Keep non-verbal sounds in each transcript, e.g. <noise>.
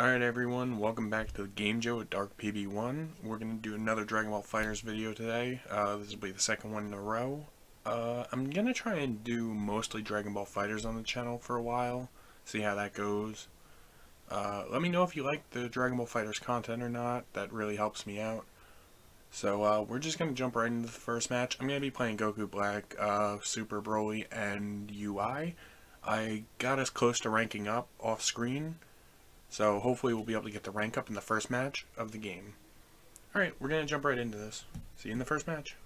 Alright everyone, welcome back to Game Joe at Dark PB1. We're going to do another Dragon Ball FighterZ video today. Uh, this will be the second one in a row. Uh, I'm going to try and do mostly Dragon Ball FighterZ on the channel for a while, see how that goes. Uh, let me know if you like the Dragon Ball FighterZ content or not, that really helps me out. So uh, we're just going to jump right into the first match. I'm going to be playing Goku Black, uh, Super Broly, and UI. I got us close to ranking up off screen. So hopefully we'll be able to get the rank up in the first match of the game. Alright, we're going to jump right into this. See you in the first match.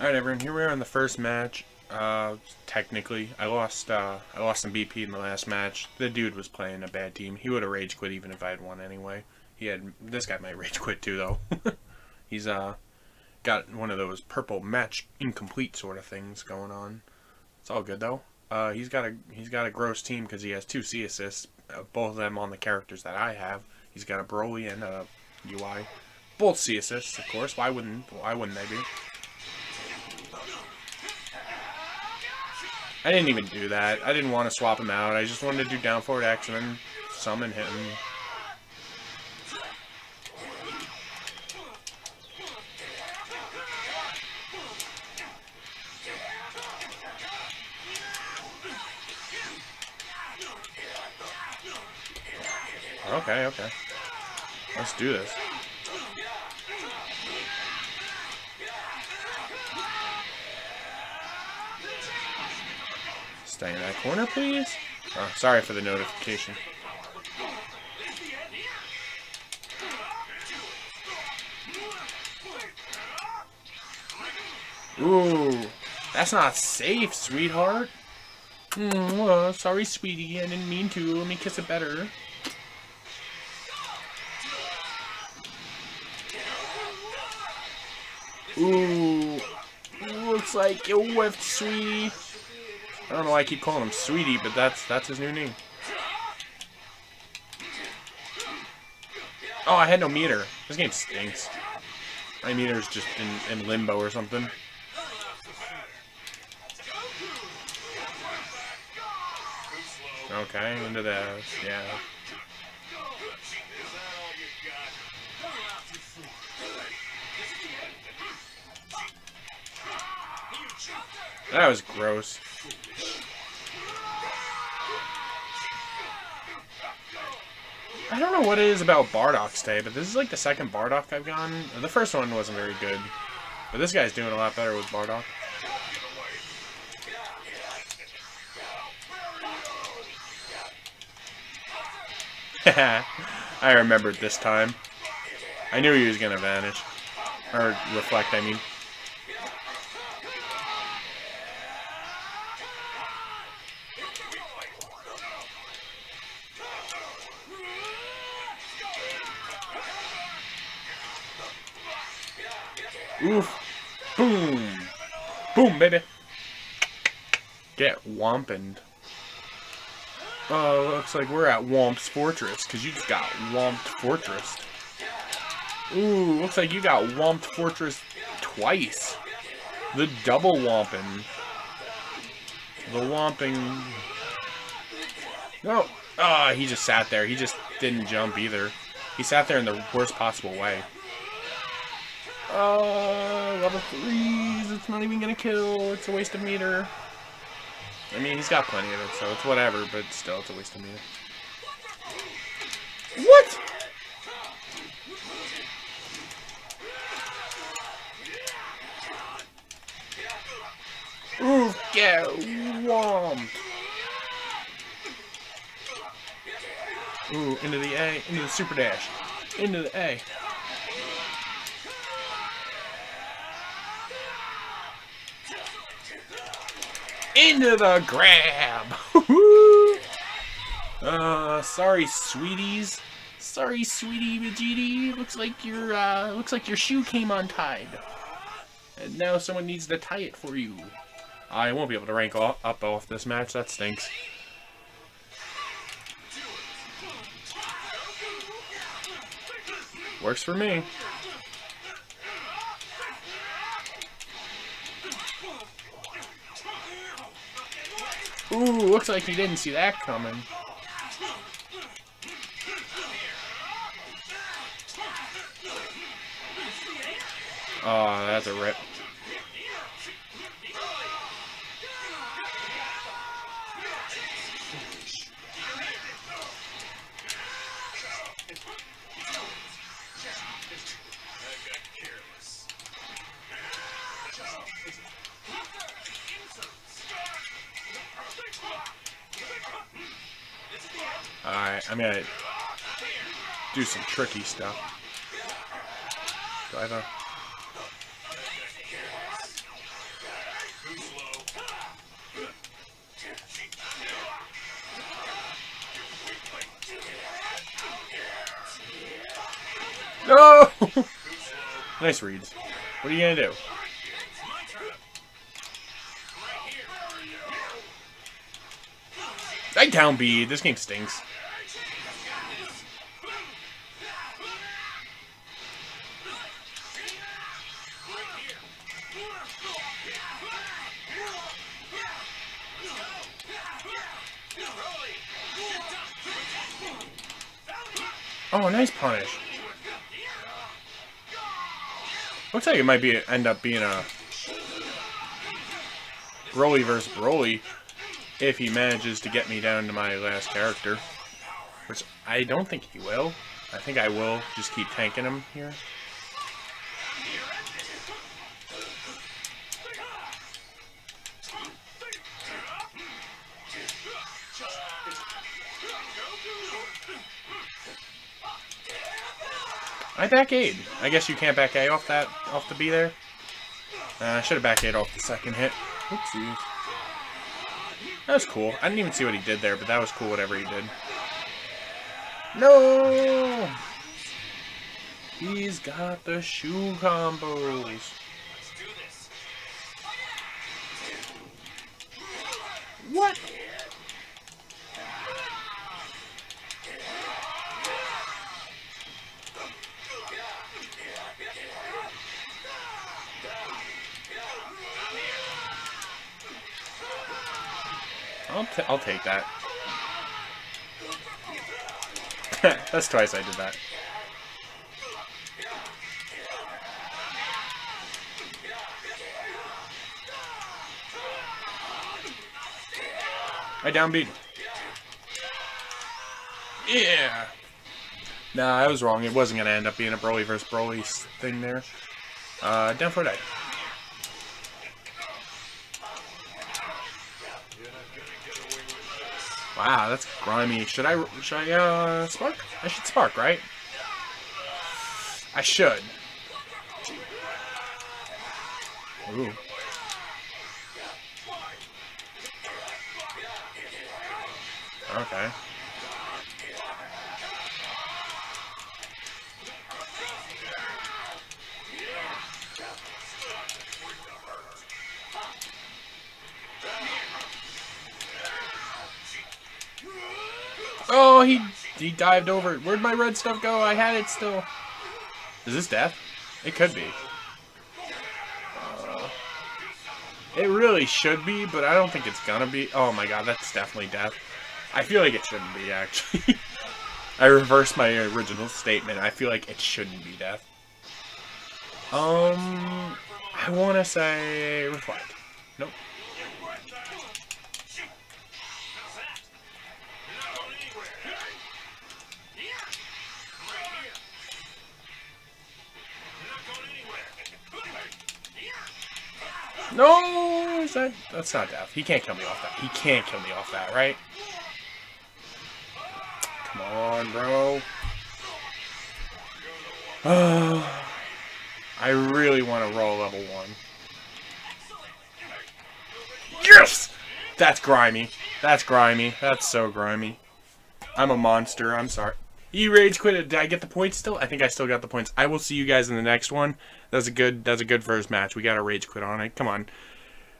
Alright everyone, here we are in the first match. Uh, technically, I lost, uh, I lost some BP in the last match. The dude was playing a bad team. He would have rage quit even if I had won anyway. He had, this guy might <laughs> rage quit too though. <laughs> He's, uh, got one of those purple match incomplete sort of things going on. It's all good though. Uh, he's got a he's got a gross team because he has two C assists, uh, both of them on the characters that I have. He's got a Broly and a UI, both C assists, of course. Why wouldn't why wouldn't they be? I didn't even do that. I didn't want to swap him out. I just wanted to do down forward X and summon him. Okay, okay. Let's do this. Stay in that corner, please. Oh, sorry for the notification. Ooh, that's not safe, sweetheart. Mm, sorry, sweetie. I didn't mean to. Let me kiss it better. Ooh. Looks like you whiffed, sweetie. I don't know why I keep calling him sweetie, but that's that's his new name. Oh, I had no meter. This game stinks. My meter's just in, in limbo or something. Okay, into this, yeah. That was gross. I don't know what it is about Bardock today, but this is like the second Bardock I've gotten. The first one wasn't very good. But this guy's doing a lot better with Bardock. <laughs> I remembered this time. I knew he was going to vanish. Or reflect, I mean. Oof. Boom. Boom, baby. Get wompened. Oh, looks like we're at Whomp's Fortress, because you just got Womped Fortress. Ooh, looks like you got Womped Fortress twice. The double Womping. The Womping... No. Ah, oh, he just sat there. He just didn't jump either. He sat there in the worst possible way. Uh, level 3s, it's not even gonna kill, it's a waste of meter. I mean, he's got plenty of it, so it's whatever, but still, it's a waste of meter. What? Ooh, get whomped. Ooh, into the A, into the super dash, into the A. Into the grab! <laughs> uh, sorry, sweeties. Sorry, sweetie Vegeta. Looks like your uh, looks like your shoe came untied, and now someone needs to tie it for you. I won't be able to rank up off this match. That stinks. Works for me. Ooh, looks like he didn't see that coming. Oh, that's a rip. Alright, I'm gonna do some tricky stuff. Do I have a... No! <laughs> nice reads. What are you gonna do? I down B. This game stinks. Looks like it might be end up being a Broly versus Broly if he manages to get me down to my last character. Which I don't think he will. I think I will just keep tanking him here. Back aid. I guess you can't back A off that, off the B there. Uh, I should have back aid off the second hit. That was cool. I didn't even see what he did there, but that was cool whatever he did. No! He's got the shoe combos. What? I'll, t I'll take that. <laughs> That's twice I did that. I downbeat. Yeah. Nah, I was wrong. It wasn't going to end up being a Broly versus Broly thing there. Uh, down for a die. Wow, that's grimy. Should I, should I, uh, spark? I should spark, right? I should. Ooh. Okay. Oh, he he dived over. Where'd my red stuff go? I had it still. Is this death? It could be. Uh, it really should be, but I don't think it's gonna be. Oh my god, that's definitely death. I feel like it shouldn't be, actually. <laughs> I reversed my original statement. I feel like it shouldn't be death. Um, I want to say reflect. Nope. No, is that that's not death. He can't kill me off that. He can't kill me off that, right? Come on, bro. <sighs> I really want to roll level one. Yes! That's grimy. That's grimy. That's so grimy. I'm a monster. I'm sorry. You rage quit. Did I get the points still? I think I still got the points. I will see you guys in the next one. That's a good. That's a good first match. We got a rage quit on it. Come on.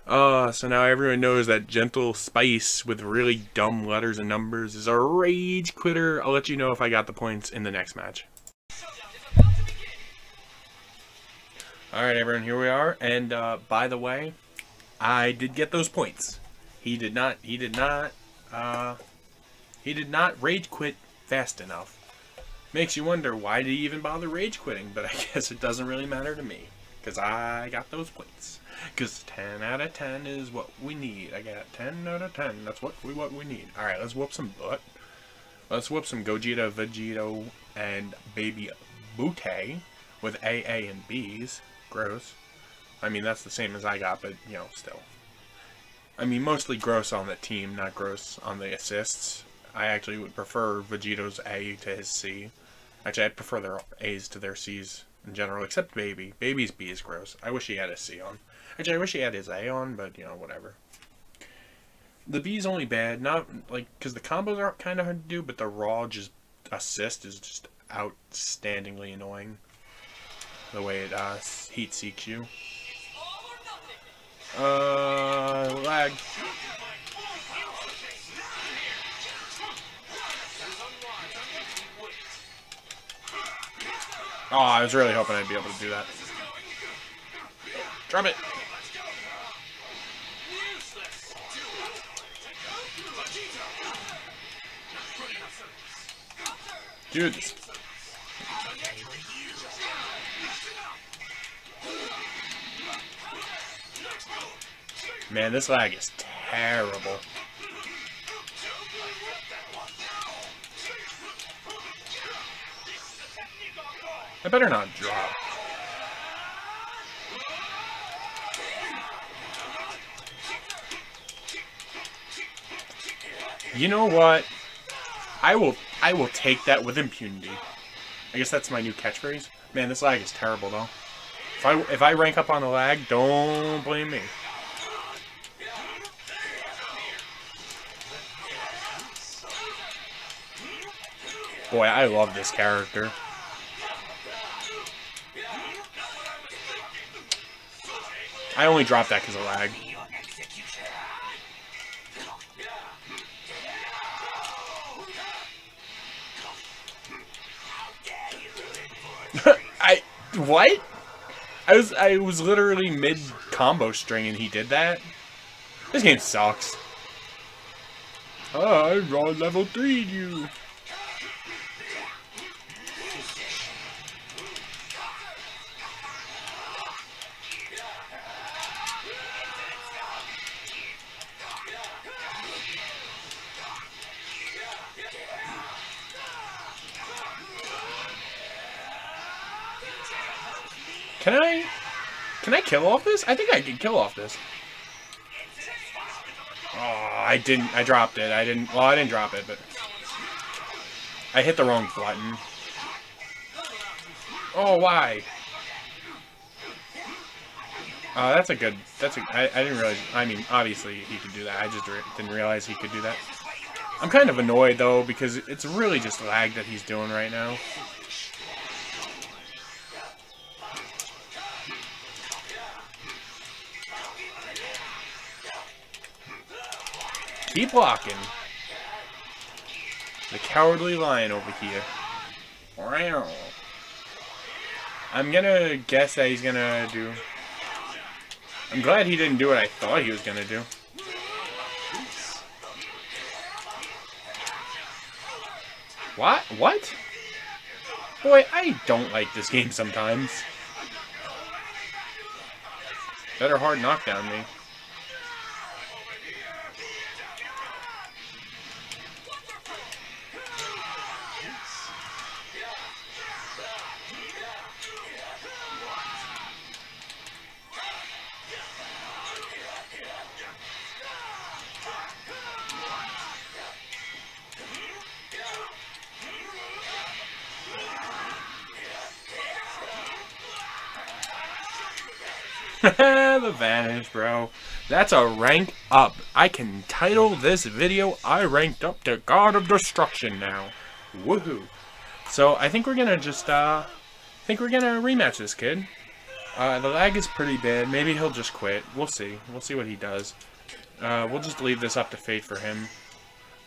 Uh, so now everyone knows that Gentle Spice with really dumb letters and numbers is a rage quitter. I'll let you know if I got the points in the next match. Alright everyone, here we are. And uh, by the way, I did get those points. He did not, he did not, uh, he did not rage quit fast enough. Makes you wonder, why did he even bother rage quitting? But I <laughs> guess it doesn't really matter to me. Because I got those plates. Because 10 out of 10 is what we need. I got 10 out of 10. That's what we what we need. Alright, let's whoop some butt. Let's whoop some Gogeta, Vegito, and Baby Butte with AA and Bs. Gross. I mean, that's the same as I got, but, you know, still. I mean, mostly gross on the team, not gross on the assists. I actually would prefer Vegito's A to his C. Actually, I'd prefer their A's to their C's in general, except Baby. Baby's B is gross. I wish he had his C on. Actually, I wish he had his A on, but, you know, whatever. The B is only bad, not, like, because the combos are kind of hard to do, but the raw just assist is just outstandingly annoying. The way it, uh, heat seeks you. Uh, lag. Oh, I was really hoping I'd be able to do that. Drop it. Dude. Man, this lag is terrible. I better not drop. You know what? I will I will take that with impunity. I guess that's my new catchphrase. Man, this lag is terrible though. If I if I rank up on the lag, don't blame me. Boy, I love this character. I only dropped that because of lag. <laughs> I what? I was I was literally mid combo string and he did that. This game sucks. I raw level three you. Can I... Can I kill off this? I think I can kill off this. Oh, I didn't... I dropped it. I didn't... Well, I didn't drop it, but... I hit the wrong button. Oh, why? Oh, that's a good... That's a... I, I didn't realize... I mean, obviously he could do that. I just re didn't realize he could do that. I'm kind of annoyed, though, because it's really just lag that he's doing right now. Keep walking. The cowardly lion over here. I'm gonna guess that he's gonna do... I'm glad he didn't do what I thought he was gonna do. What? What? Boy, I don't like this game sometimes. Better hard knockdown me. The vanish, bro. That's a rank up. I can title this video, I ranked up to God of Destruction now. Woohoo. So, I think we're gonna just, uh, I think we're gonna rematch this kid. Uh, the lag is pretty bad. Maybe he'll just quit. We'll see. We'll see what he does. Uh, we'll just leave this up to fate for him.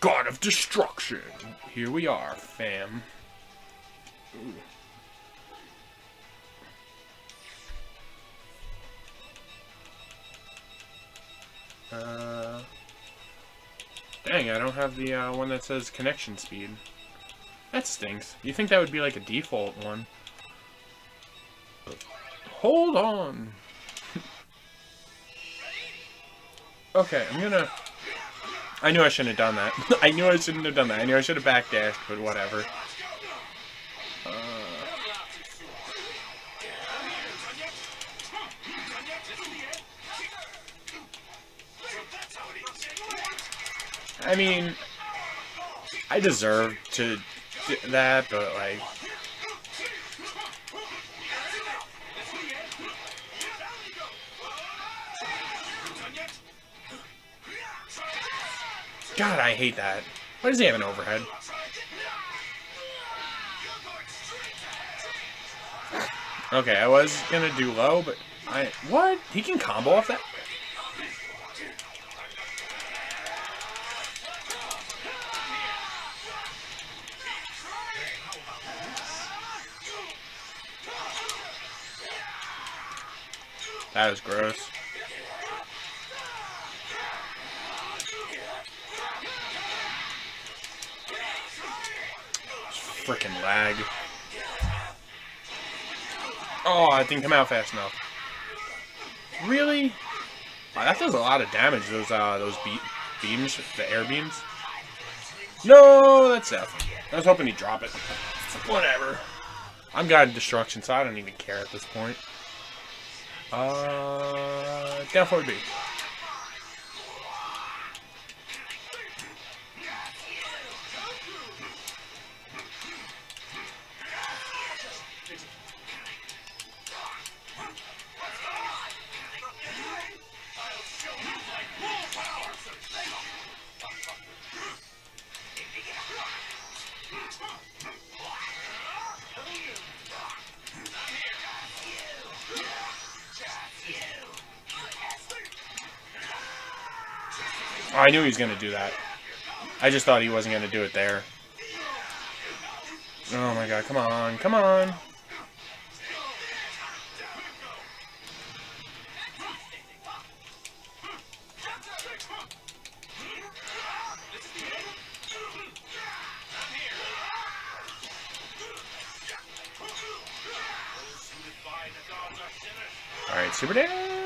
God of Destruction. Here we are, fam. Ooh. Uh, dang, I don't have the uh, one that says connection speed. That stinks. You think that would be like a default one. Hold on. <laughs> okay, I'm gonna... I knew I shouldn't have done that. <laughs> I knew I shouldn't have done that. I knew I should have backdashed, but whatever. I mean, I deserve to that, but like... God, I hate that. Why does he have an overhead? Okay, I was gonna do low, but I... What? He can combo off that? That was gross. Freaking lag. Oh, I didn't come out fast enough. Really? Wow, that does a lot of damage, those uh, those be beams, the air beams. No, that's Seth. I was hoping he'd drop it. Whatever. I'm God Destruction, so I don't even care at this point. Uh, forward B. I knew he was going to do that. I just thought he wasn't going to do it there. Oh my god, come on, come on. Alright, Super Dash.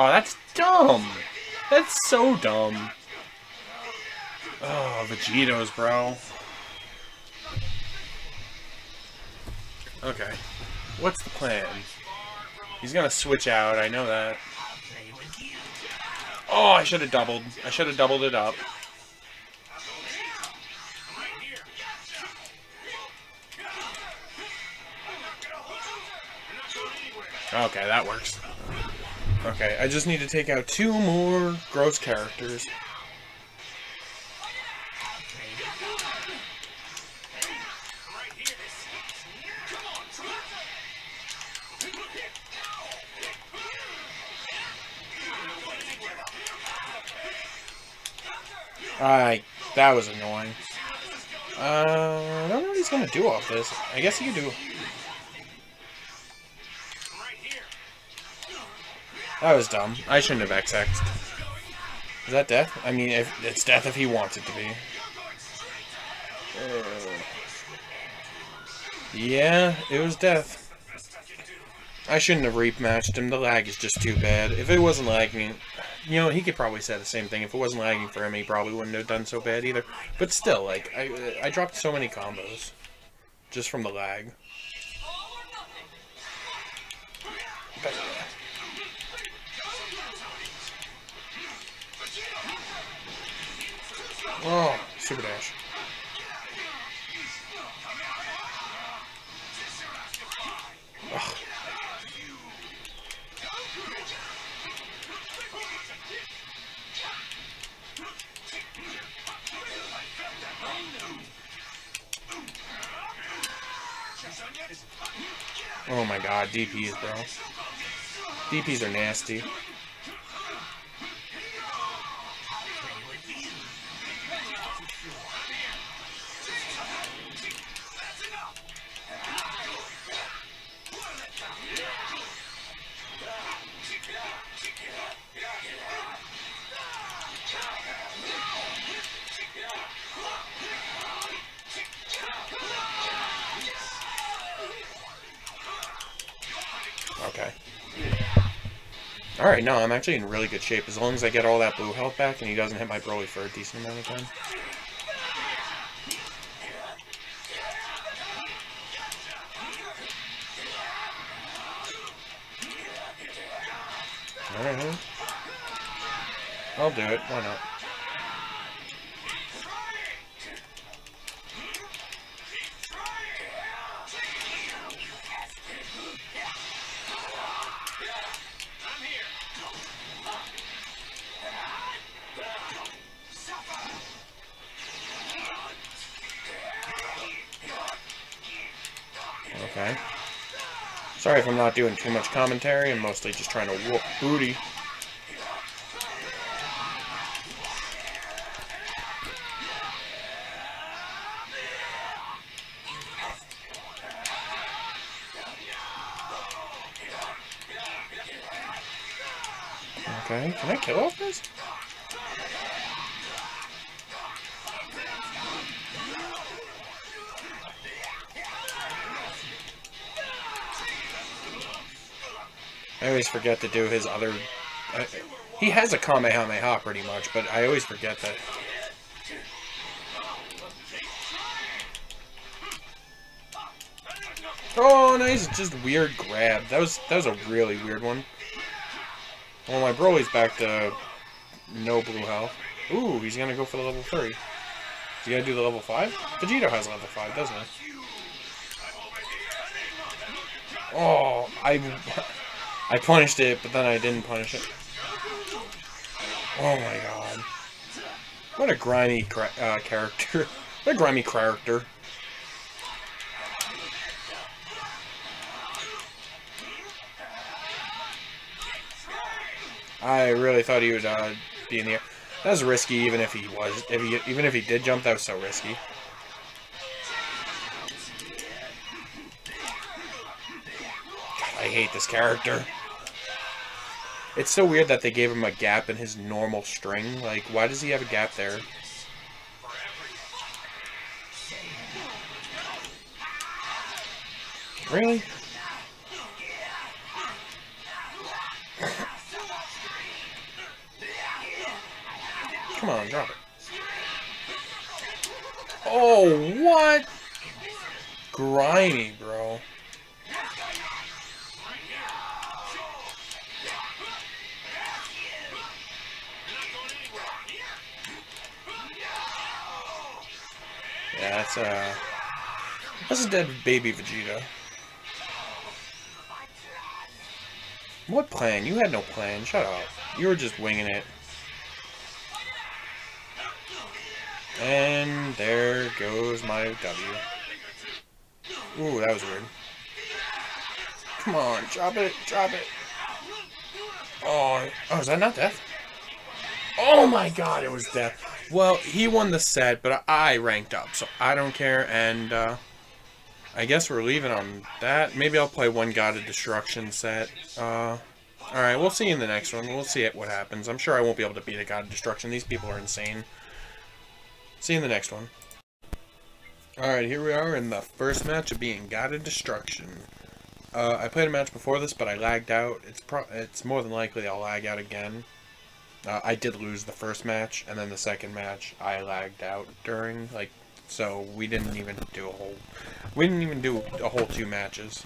Oh, that's dumb. That's so dumb. Oh, Vegetos, bro. Okay. What's the plan? He's gonna switch out, I know that. Oh, I should have doubled. I should have doubled it up. Okay, that works. Okay, I just need to take out two more gross characters. Alright, that was annoying. Uh, I don't know what he's gonna do off this. I guess he could do... That was dumb. I shouldn't have XX. Is that death? I mean, if it's death if he wants it to be. Uh, yeah, it was death. I shouldn't have rematched him. The lag is just too bad. If it wasn't lagging, you know, he could probably say the same thing. If it wasn't lagging for him, he probably wouldn't have done so bad either. But still, like, I, I dropped so many combos just from the lag. But, Oh, super dash. Ugh. Oh my god, DPs, bro. DPs are nasty. Alright, no, I'm actually in really good shape. As long as I get all that blue health back and he doesn't hit my Broly for a decent amount of time. Alright. I'll do it. Why not? Sorry if I'm not doing too much commentary. I'm mostly just trying to whoop booty. Okay, can I kill off this? I always forget to do his other... Uh, he has a Kamehameha pretty much, but I always forget that. Oh, nice, just weird grab. That was that was a really weird one. Well, my Broly's back to no blue health. Ooh, he's gonna go for the level 3. Is he gonna do the level 5? Vegito has level 5, doesn't he? Oh, I... I punished it, but then I didn't punish it. Oh my god. What a grimy uh, character. <laughs> what a grimy character. I really thought he would uh, be in the air. That was risky, even if he was, if he, even if he did jump, that was so risky. God, I hate this character. It's so weird that they gave him a gap in his normal string. Like, why does he have a gap there? Really? Come on, drop it. Oh, what? Grimy, bro. That's a... Uh, that's a dead baby Vegeta. What plan? You had no plan. Shut up. You were just winging it. And there goes my W. Ooh, that was weird. Come on, drop it, drop it. Oh, oh, is that not death? Oh my god, it was death. Well, he won the set, but I ranked up, so I don't care, and, uh, I guess we're leaving on that. Maybe I'll play one God of Destruction set. Uh, alright, we'll see you in the next one. We'll see what happens. I'm sure I won't be able to beat a God of Destruction. These people are insane. See you in the next one. Alright, here we are in the first match of being God of Destruction. Uh, I played a match before this, but I lagged out. It's pro it's more than likely I'll lag out again. Uh, I did lose the first match, and then the second match I lagged out during, like, so we didn't even do a whole, we didn't even do a whole two matches.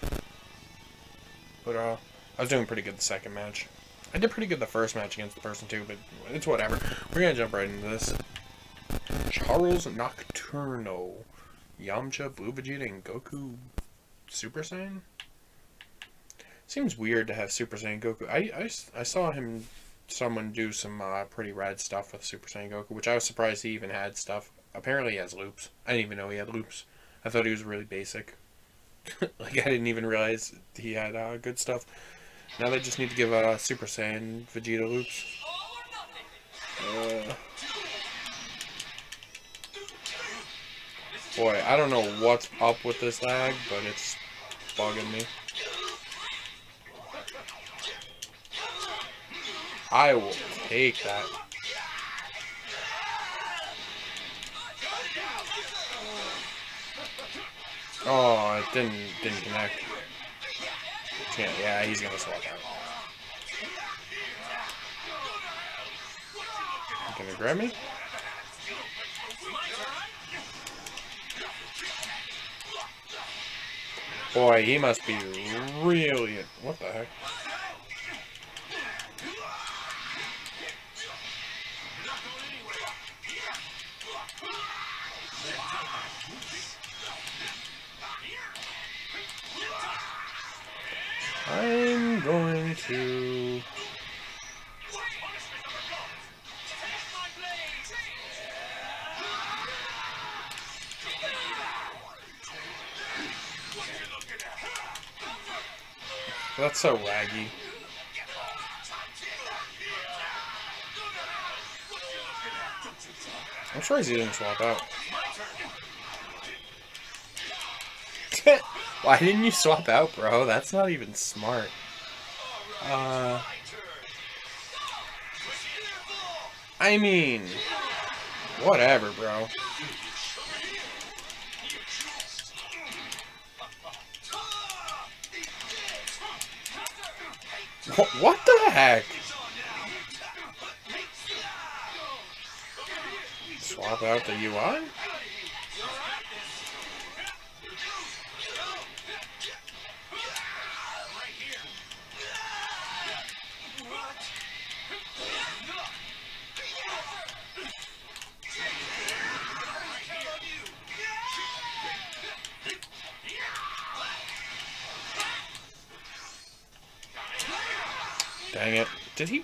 But, uh, I was doing pretty good the second match. I did pretty good the first match against the person too, but it's whatever. We're gonna jump right into this. Charles Nocturno. Yamcha, Blue Vegeta, and Goku Super Saiyan? Seems weird to have Super Saiyan Goku. I, I, I saw him, someone do some uh, pretty rad stuff with Super Saiyan Goku, which I was surprised he even had stuff. Apparently he has loops. I didn't even know he had loops. I thought he was really basic. <laughs> like, I didn't even realize he had uh, good stuff. Now they just need to give uh, Super Saiyan Vegeta loops. Uh... Boy, I don't know what's up with this lag, but it's bugging me. I will take that. Oh, it didn't didn't connect. Yeah, he's gonna swap out. Gonna grab me? Boy, he must be really... What the heck? I'm going to... That's so laggy. I'm sure he didn't swap out. Why didn't you swap out, bro? That's not even smart. Uh... I mean... Whatever, bro. What the heck? Swap out the UI? Dang it. Did he...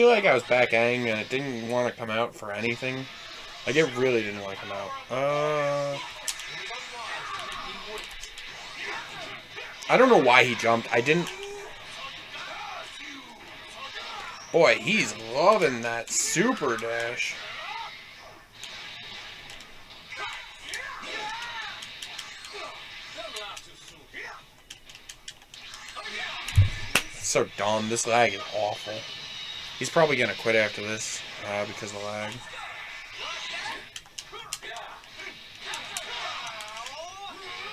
feel like I was back ang and it didn't want to come out for anything. Like, it really didn't want to come out. Uh... I don't know why he jumped. I didn't... Boy, he's loving that super dash. so dumb. This lag is awful. He's probably going to quit after this uh, because of the lag.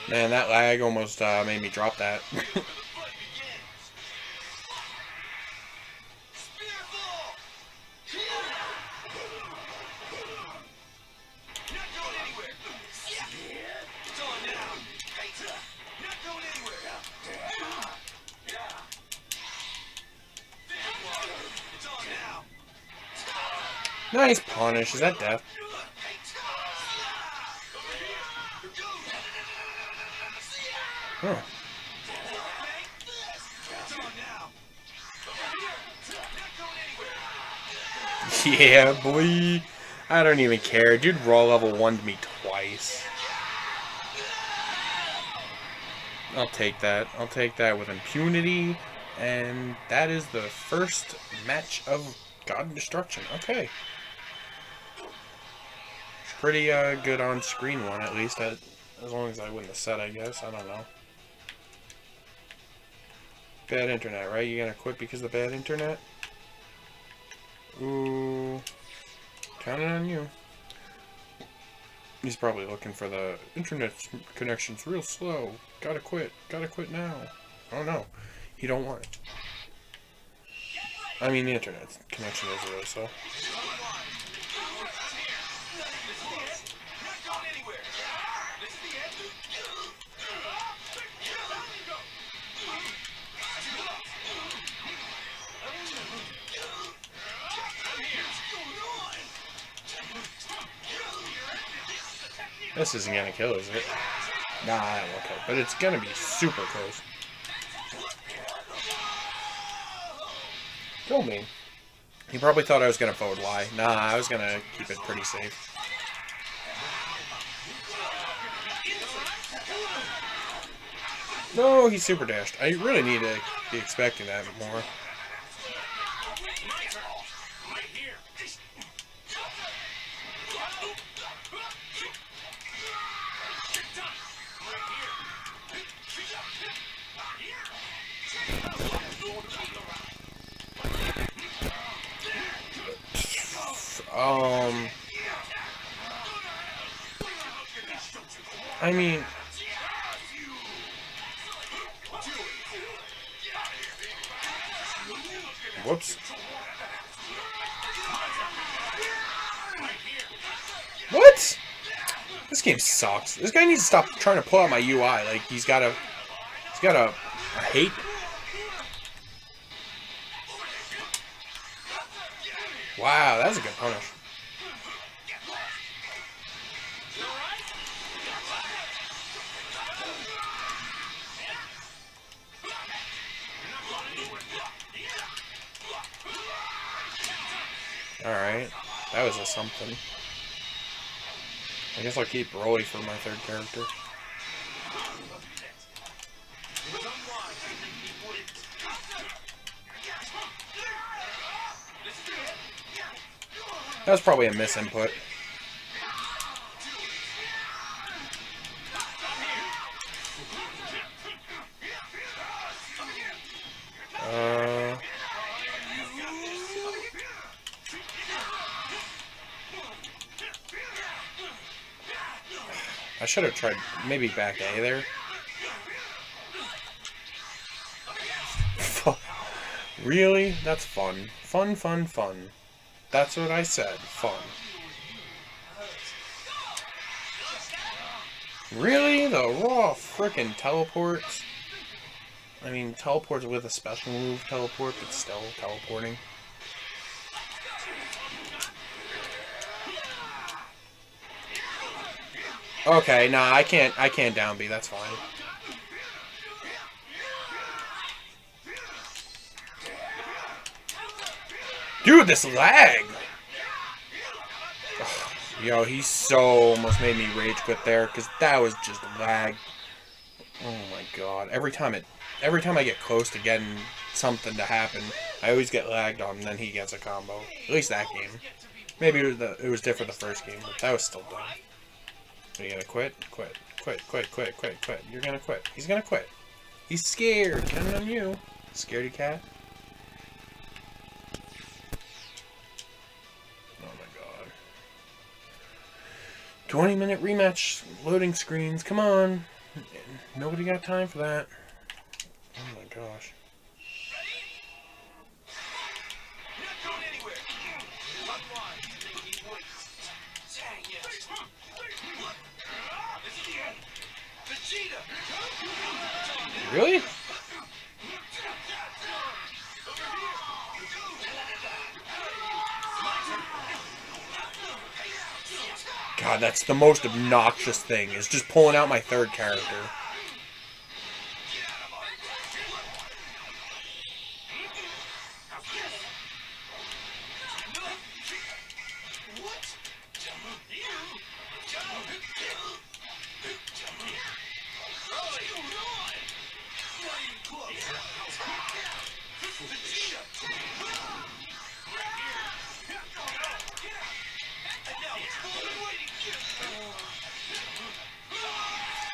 Man, that lag almost uh, made me drop that. <laughs> Is that death? Huh. <laughs> Yeah, boy. I don't even care. Dude raw level 1 me twice. I'll take that. I'll take that with impunity. And that is the first match of God Destruction. Okay pretty uh, good on-screen one, at least. as long as I win the set, I guess. I don't know. Bad internet, right? You gonna quit because of the bad internet? Ooh. Counting on you. He's probably looking for the internet connection's real slow. Gotta quit. Gotta quit now. Oh no. He don't want it. I mean, the internet connection is real slow. This isn't gonna kill, is it? Nah, okay, but it's gonna be super close. Kill me. He probably thought I was gonna forward Y. Nah, I was gonna keep it pretty safe. No, he super dashed. I really need to be expecting that more. I mean, whoops. What? This game sucks. This guy needs to stop trying to pull out my UI. Like he's got a, he's got a, a hate something. I guess I'll keep Roy for my third character. That was probably a misinput. Should have tried maybe back A there. really? That's fun. Fun, fun, fun. That's what I said. Fun. Really? The raw frickin' teleports? I mean, teleports with a special move teleport, but still teleporting. Okay, nah, I can't, I can't down B, that's fine. Dude, this lag! Ugh, yo, he so almost made me rage quit there, because that was just lag. Oh my god. Every time it every time I get close to getting something to happen, I always get lagged on, and then he gets a combo. At least that game. Maybe it was, the, it was different the first game, but that was still dumb. Are you gonna quit? Quit. Quit, quit, quit, quit, quit. You're gonna quit. He's gonna quit. He's scared. Counting on you. Scaredy cat. Oh my god. 20 minute rematch loading screens. Come on. Nobody got time for that. Oh my gosh. Really? God, that's the most obnoxious thing, is just pulling out my third character.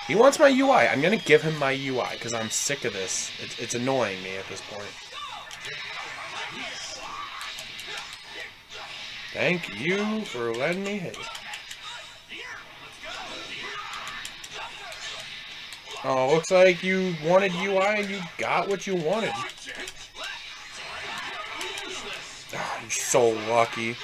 He wants my UI. I'm going to give him my UI because I'm sick of this. It's, it's annoying me at this point. Thank you for letting me hit. Oh, looks like you wanted UI and you got what you wanted. Oh, you're so lucky.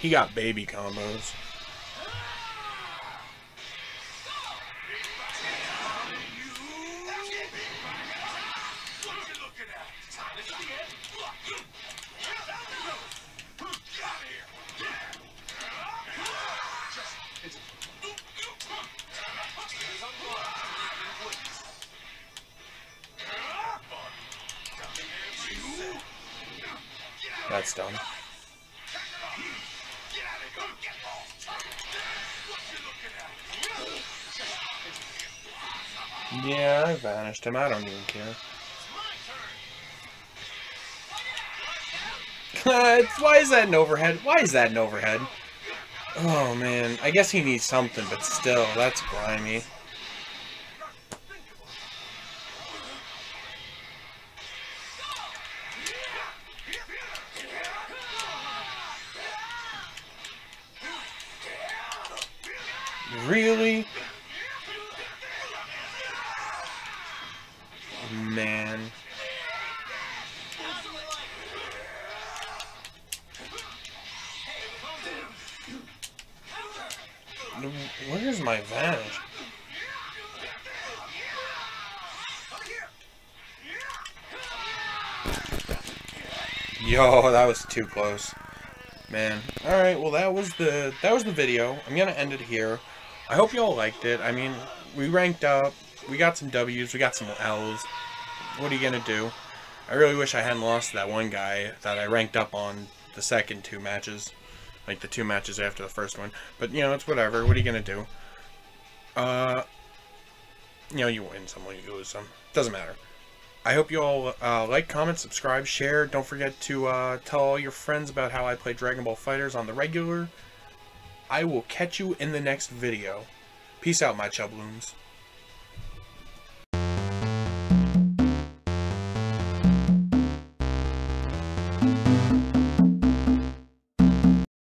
He got baby combos. Vanished him. I don't even care. <laughs> Why is that an overhead? Why is that an overhead? Oh, man. I guess he needs something, but still, that's grimy. Man. Where's my vanish? Yo, that was too close. Man. Alright, well that was the that was the video. I'm gonna end it here. I hope y'all liked it. I mean, we ranked up, we got some W's, we got some L's. What are you gonna do? I really wish I hadn't lost that one guy that I ranked up on the second two matches. Like the two matches after the first one. But, you know, it's whatever. What are you gonna do? Uh, you know, you win some, you lose some. Doesn't matter. I hope you all uh, like, comment, subscribe, share. Don't forget to uh, tell all your friends about how I play Dragon Ball FighterZ on the regular. I will catch you in the next video. Peace out, my chubloons.